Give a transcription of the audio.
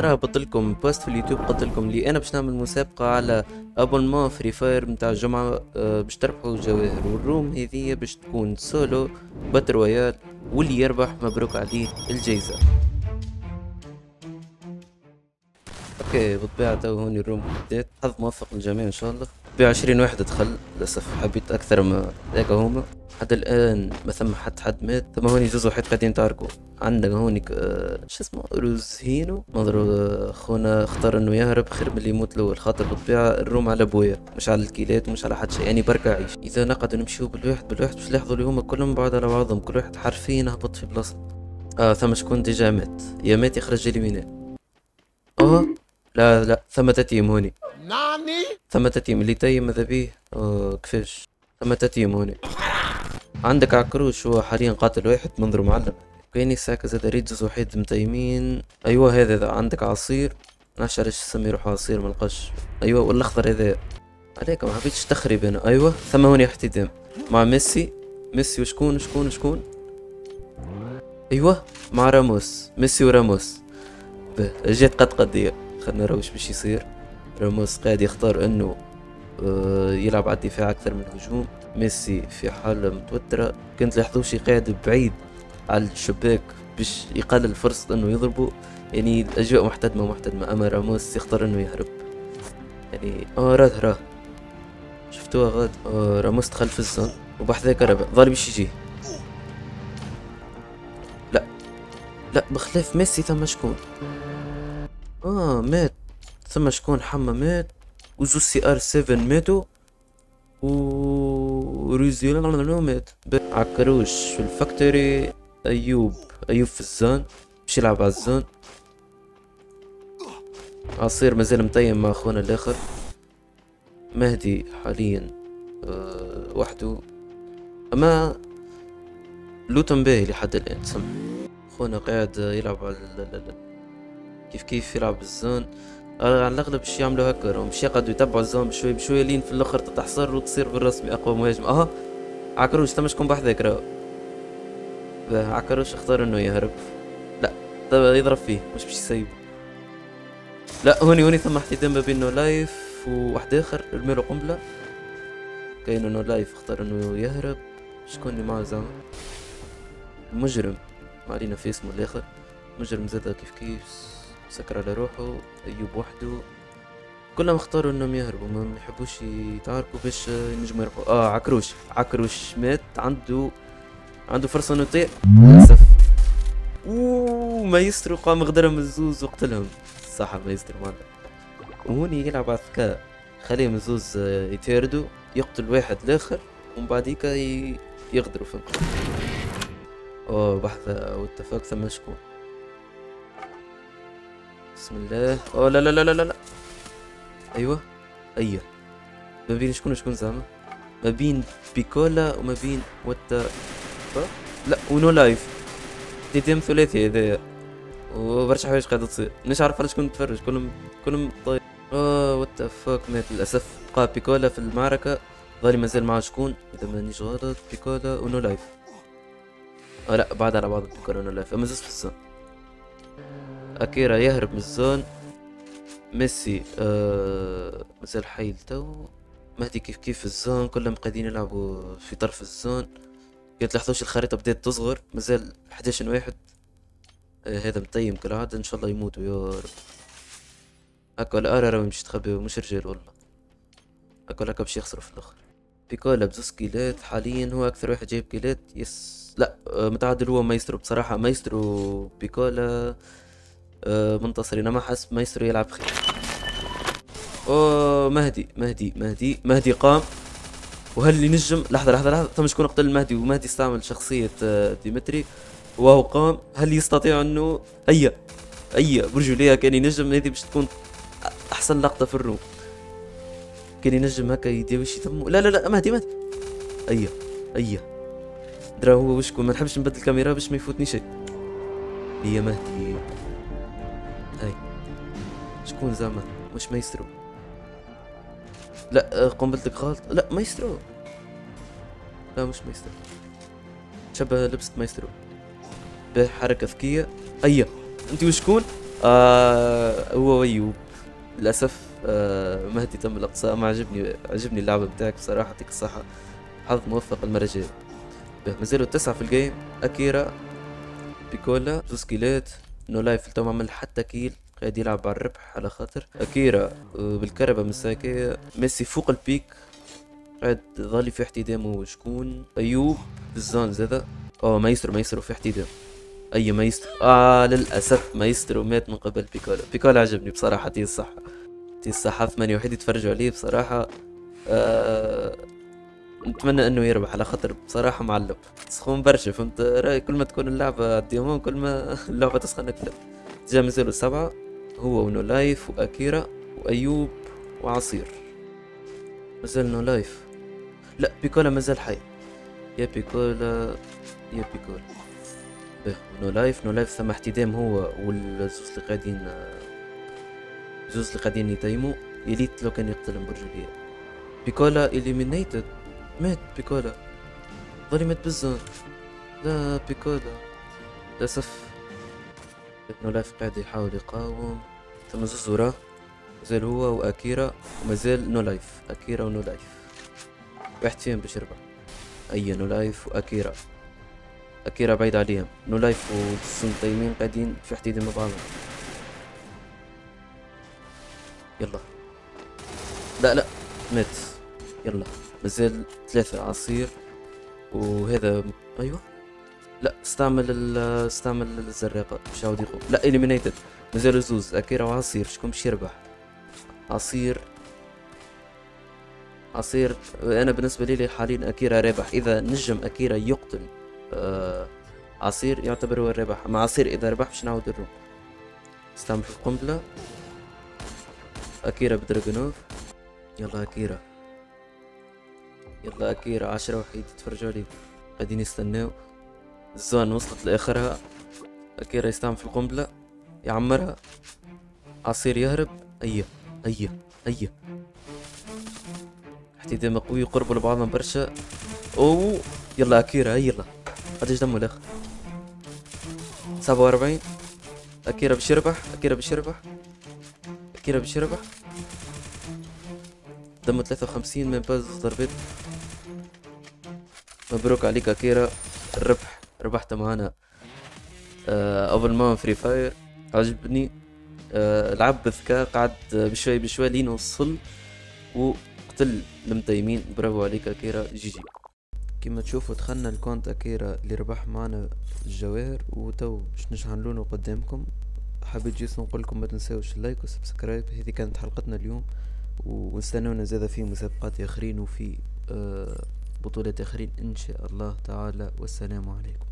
خاطر هبط لكم post في اليوتيوب قلت لكم لي أنا باش نعمل مسابقة على abonnement Free Fire نتاع الجمعه باش تربحوا جواهر وال room هذه باش تكون solo battle royale واللي يربح مبروك عليه الجايزة. okay بالطبيعة تو هوني ال room بديت. حظ موفق للجميع إن شاء الله. بيع عشرين واحد دخل للأسف. حبيت أكثر ما ذاك هما. حتى الآن ما ثم حد حد مات ثم هوني زوز واحد قاعدين تعركوا عندنا هوني آه شو اسمه روزهينو نظروا آه، خونا اختار إنه يهرب خير من اللي يموت الأول. خاطر بالطبيعة الروم على بويا. مش على الكيلات ومش على حد شيء. يعني بركة عيش إذا نقعدوا نمشيو بالواحد بالواحد باش لاحظوا اللي هما كلهم بعاد على بعضهم. كل واحد حرفيا هبط في بلاصة. آه ثم شكون ديجا مات؟ يا مات يخرج اليمينال آه لا لا. ثم تتيم هوني. ناني؟ ثم تتيم. اللي تيم ماذا بيه؟ آه كيفاش؟ ثم تتيم هوني. عندك عكروش هو حاليا قاتل واحد؟ منظر معلم. كايني ساكا زاد ريد زوز وحيد متيمين أيوه هذا ذا عندك عصير. نعرفش علاش سمي يروح عصير ملقاش أيوه والأخضر هذا. عليك ما حبيتش تخرب أنا أيوه ثم هوني احتدام مع ميسي. ميسي وشكون شكون شكون أيوه مع راموس. ميسي وراموس. جات قد قضية خلنا نراو وش باش يصير. راموس قاعد يختار إنه يلعب على الدفاع أكثر من الهجوم. ميسي في حالة متوترة. كنت لاحظوشي قاعد بعيد على الشباك باش يقلل فرصة إنه يضربه يعني الأجواء محتدمة محتدمة أما راموس يختار إنه يهرب. يعني آه راه راه. شفتوها غاد. آه راموس دخل في الزون. وبحذاك ربع. ظالم باش يجي لا. لا بخلاف ميسي ثم شكون؟ آه مات. ثم شكون؟ حما مات. وزوز سي آر 7 ماتوا و ريزيل مات. عكروش في ال Factory أيوب أيوب في ال zone باش يلعب على ال zone. عصير مازال متيم مع اخونا الآخر. مهدي حاليا آه وحده. أما لوتن باهي لحد الآن سمع خونا قاعد يلعب على كيف كيف يلعب بال zone آه، على الأغلب باش يعملوا هكا راهم باش يقعدوا يتبعوا ال zone بشوي بشوي لين في الأخر تتحصر وتصير بالرسمي أقوى مهاجم. أها عكروش تم شكون بحذاك راهو عكروش اختار إنه يهرب. لا طب يضرب فيه مش باش يسيب. لا هوني هوني ثم احتدام ما بين لايف وواحد آخر رميلو قنبلة. كاين No Life اختار إنه يهرب. شكون اللي معاه زعما؟ مجرم. ما علينا في اسمه الآخر. مجرم زاد كيف كيف. سكر على روحه أيوب وحده. كلهم اختاروا إنهم يهربوا ما يحبوش يتعاركوا باش ينجموا يربحوا آه عكروش. عكروش مات عنده عنده فرصة إنه يطير للأسف. أوه مايسترو قام غدرهم الزوز وقتلهم. صح مايسترو مالك وهوني يلعب على الذكاء. خليهم الزوز آه، يتاردوا يقتل واحد الآخر ومن بعديك يغدروا فهمت؟ أوه بحث واتفاق ثم شكون؟ بسم الله. أوه لا لا لا لا لا. أيوه أيوه. ما بين شكون وشكون زعما؟ ما بين بيكولا وما بين وات لا ونو لايف. تيتم ثلاثي هذايا. وبرشا حوايج قاعدة تصير. مش عارف على شكون نتفرج. كلهم كلهم طيب آه what fuck مات للأسف. بقى بيكولا في المعركة. ظالي مازال معاه شكون؟ إذا مانيش غلط بيكولا و No Life. أه لا بعد على بعض بيكولا و No Life. أما زوز في ال zone أكيرا يهرب من ال zone. ميسي آه مازال حي تو. مهدي كيف كيف في ال zone؟ كلهم قاعدين يلعبوا في طرف ال zone. كي تلاحظوش الخريطة بدأت تصغر؟ مازال 11 واحد. آه هذا متيم كالعادة إن شاء الله يموتوا يا رب. هكا الارا راهو يمشي يتخبى مش رجال والله. هكا هكا باش يخسروا في الأخر. بيكولا بزوز كيلات حاليا هو أكثر واحد جايب كيلات. yes لا آه متعادل هو مايسترو. بصراحة مايسترو بيكولا آه منتصرين ما حسب مايسترو يلعب خير. أوه مهدي مهدي مهدي مهدي قام. وهل اللي نجم لحظة لحظة لحظة. ثم شكون قتل مهدي ومهدي استعمل شخصية آه، ديمتري. وهو قام. هل يستطيع إنه هيا هيا برجولية كان ينجم هذه باش تكون أحسن لقطة في ال room. كان ينجم هكا يداويش يتمو لا لا لا مهدي مهدي. هيا هيا. درا هو وشكون ما نحبش نبدل الكاميرا باش ما يفوتني شيء. هي مهدي. شكون زعما مش مايسترو. لا آه، قنبلتك غلط لا مايسترو. لا مش مايسترو. شبه لبسة مايسترو. بحركة ذكية. هيا انت وشكون آه هو ويوب للأسف آه مهدي تم الإقصاء. ما عجبني عجبني اللعبة بتاعك بصراحة. يعطيك الصحة. حظ موفق المره الجايه مازالوا تسعة في ال game. أكيرا بيكولا زوز kill ات. No Life تو ما عمل حتى kill. قاعد يلعب على الربح على خاطر. اكيرا بالكربة مساكية ميسي فوق البيك. قاعد ظالي في احتدامه. شكون أيوب. بالزون زادا آه مايسترو مايسترو في احتدام. أي مايسترو؟ آه للأسف مايسترو مات من قبل بيكولا بيكولا عجبني بصراحة. تي الصحة. تي الصحة ثمانية واحد يتفرجوا عليه بصراحة. آه نتمنى إنه يربح على خاطر بصراحة معلم سخون برشا فهمت؟ رأي كل ما تكون اللعبة ديمون كل ما اللعبة تسخن أكثر. جا مازالوا سبعة. هو ونو لايف واكيرا وأيوب وعصير. مازال نو لايف لا بيكولا مازال حي. يا بيكولا يا بيكولا. باهي نو لايف نو لايف ثم احتدام هو والزوز اللي قاعدين زوز اللي قاعدين يتيموا يليت لو كان يقتلهم برجولية بيكولا إليمينيتد. مات بيكولا. ظلي مات بالزون لا بيكولا. للأسف نو لايف قاعد يحاول يقاوم. زوز وراه مازال هو وأكيرا ومازال نو لايف أكيرا ونو لايف واحد فيهم باش يربح أي نو لايف وأكيرا. أكيرا بعيد عليهم. نو لايف وسون تايمين قاعدين في احتياج مع بعضهم يلا. لا لا. مات. يلا. مازال ثلاثة عصير. وهذا أيوه. لا استعمل استعمل الزراقة باش يعاود يقوم. لا اليمينيتد مازال زوز اكيرا وعصير. شكون باش يربح؟ عصير. عصير. أنا بالنسبة لي حاليا اكيرا رابح. إذا نجم اكيرا يقتل آه عصير يعتبر هو الرابح. أما عصير إذا ربح باش نعاود الروم استعمل في القنبلة. اكيرا بدراجونوف يلا اكيرا يلا اكيرا عشرة وحيد. يتفرجوا عليك قاعدين يستناو الزون وصلت لآخرها. اكيرا يستعمل في القنبلة يعمرها. عصير يهرب. إيه إيه إيه احتدام قوي قربوا لبعضهم برشا. أو يلا اكيرا يلا. قداش دمه الآخر سبعة وأربعين. اكيرا باش يربح اكيرا باش يربح. اكيرا باش يربح. دمه ثلاثة وخمسين من باز ضربات مبروك عليك اكيرا الربح. ربحت معانا آه، اول ما فري فاير عجبني آه، لعب بذكاء قعد بشوي بشوي لين وصل وقتل المتيمين. برافو عليك أكيرا. GG. كما تشوفوا دخلنا ال compte أكيرا اللي ربح معنا الجواهر وتو باش نشحنلونه قدامكم. حبيت juste نقول لكم ما تنساوش ال like وال subscribe. هذه كانت حلقتنا اليوم ونستنونا زاده في مسابقات آخرين وفي آه، بطولات آخرين إن شاء الله تعالى. والسلام عليكم.